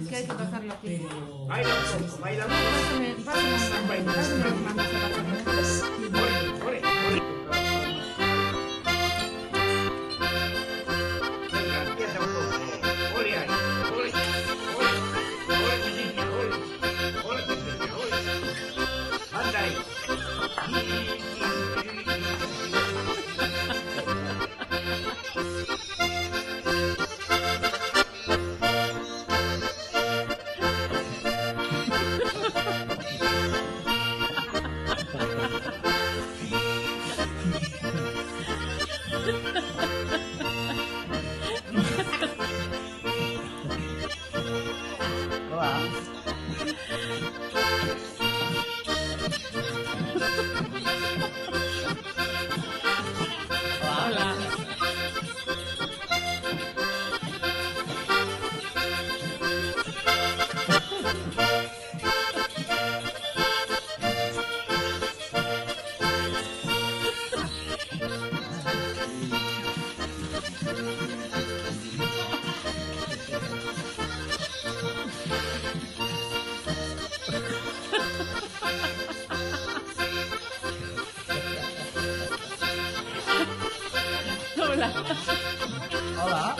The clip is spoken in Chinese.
Es que hay que pasarlo aquí. Baila, baila. 干嘛？Olha lá.